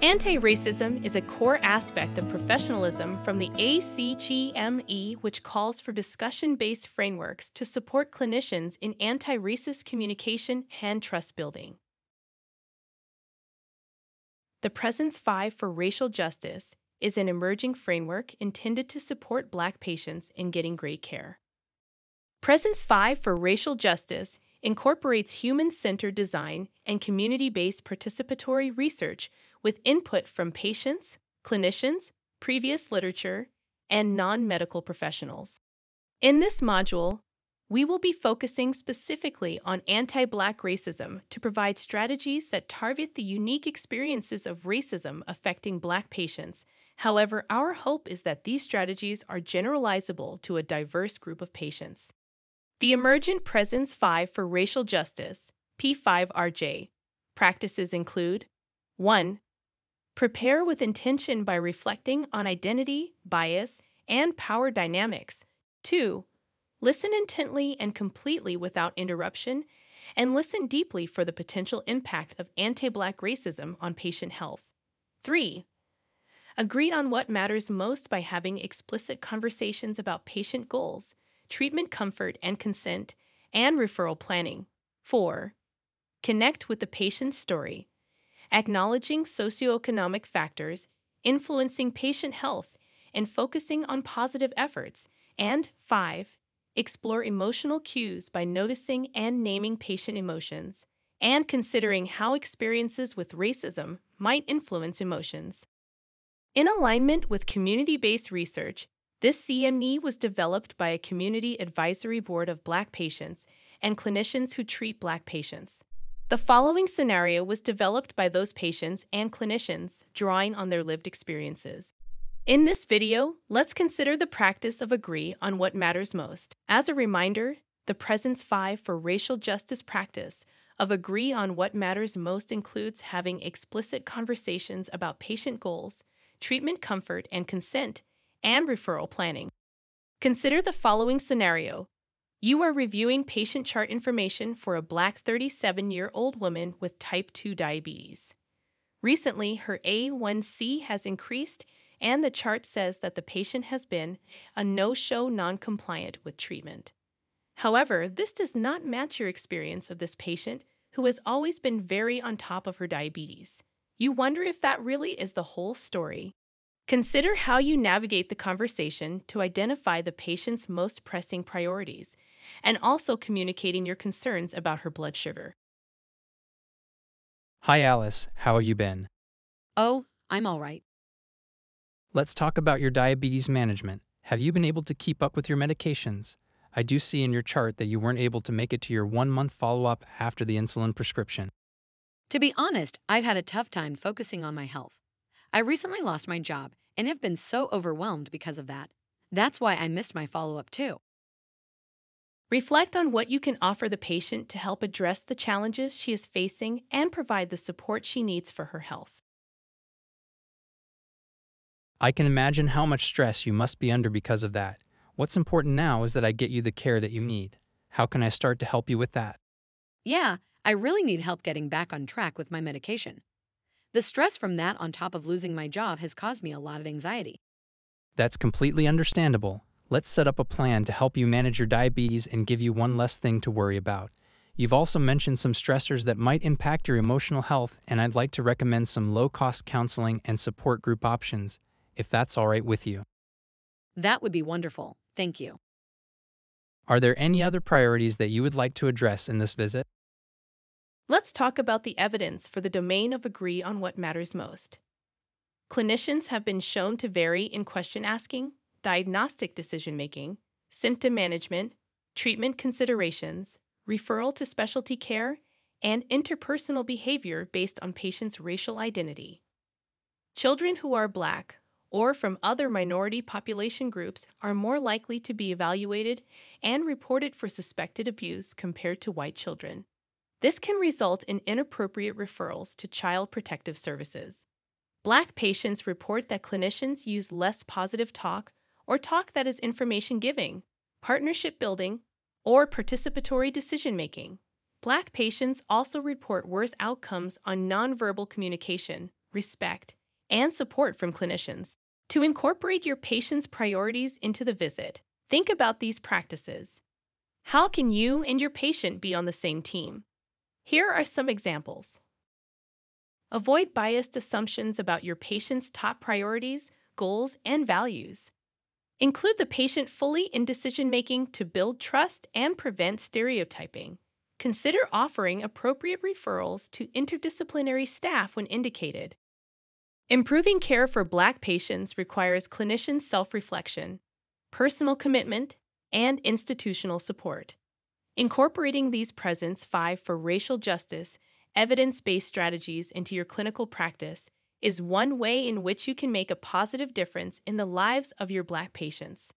Anti racism is a core aspect of professionalism from the ACGME, which calls for discussion based frameworks to support clinicians in anti racist communication and trust building. The Presence 5 for Racial Justice is an emerging framework intended to support Black patients in getting great care. Presence 5 for Racial Justice incorporates human centered design and community based participatory research with input from patients, clinicians, previous literature, and non medical professionals. In this module, we will be focusing specifically on anti Black racism to provide strategies that target the unique experiences of racism affecting Black patients. However, our hope is that these strategies are generalizable to a diverse group of patients. The Emergent Presence 5 for Racial Justice, P5RJ, practices include 1. Prepare with intention by reflecting on identity, bias, and power dynamics. 2. Listen intently and completely without interruption, and listen deeply for the potential impact of anti Black racism on patient health. 3. Agree on what matters most by having explicit conversations about patient goals, treatment comfort and consent, and referral planning. 4. Connect with the patient's story acknowledging socioeconomic factors influencing patient health and focusing on positive efforts. And five, explore emotional cues by noticing and naming patient emotions and considering how experiences with racism might influence emotions. In alignment with community based research, this CME was developed by a community advisory board of Black patients and clinicians who treat Black patients. The following scenario was developed by those patients and clinicians, drawing on their lived experiences. In this video, let's consider the practice of agree on what matters most. As a reminder, the Presence 5 for Racial Justice practice of agree on what matters most includes having explicit conversations about patient goals, treatment comfort and consent, and referral planning. Consider the following scenario you are reviewing patient chart information for a black 37 year old woman with type 2 diabetes. Recently, her A1C has increased, and the chart says that the patient has been a no show non compliant with treatment. However, this does not match your experience of this patient who has always been very on top of her diabetes. You wonder if that really is the whole story. Consider how you navigate the conversation to identify the patient's most pressing priorities and also communicating your concerns about her blood sugar. Hi, Alice. How have you been? Oh, I'm all right. Let's talk about your diabetes management. Have you been able to keep up with your medications? I do see in your chart that you weren't able to make it to your one month follow up after the insulin prescription. To be honest, I've had a tough time focusing on my health. I recently lost my job and have been so overwhelmed because of that. That's why I missed my follow up too. Reflect on what you can offer the patient to help address the challenges she is facing and provide the support she needs for her health. I can imagine how much stress you must be under because of that. What's important now is that I get you the care that you need. How can I start to help you with that? Yeah, I really need help getting back on track with my medication. The stress from that on top of losing my job has caused me a lot of anxiety. That's completely understandable. Let's set up a plan to help you manage your diabetes and give you one less thing to worry about. You've also mentioned some stressors that might impact your emotional health, and I'd like to recommend some low cost counseling and support group options, if that's all right with you. That would be wonderful. Thank you. Are there any other priorities that you would like to address in this visit? Let's talk about the evidence for the domain of agree on what matters most. Clinicians have been shown to vary in question asking, diagnostic decision making, symptom management, treatment considerations, referral to specialty care, and interpersonal behavior based on patients' racial identity. Children who are Black or from other minority population groups are more likely to be evaluated and reported for suspected abuse compared to white children. This can result in inappropriate referrals to Child Protective Services. Black patients report that clinicians use less positive talk or talk that is information giving, partnership building, or participatory decision making. Black patients also report worse outcomes on nonverbal communication, respect, and support from clinicians. To incorporate your patient's priorities into the visit, think about these practices. How can you and your patient be on the same team? Here are some examples. Avoid biased assumptions about your patient's top priorities, goals, and values. Include the patient fully in decision making to build trust and prevent stereotyping. Consider offering appropriate referrals to interdisciplinary staff when indicated. Improving care for Black patients requires clinician self reflection, personal commitment, and institutional support. Incorporating these Presence 5 for racial justice evidence based strategies into your clinical practice is one way in which you can make a positive difference in the lives of your Black patients.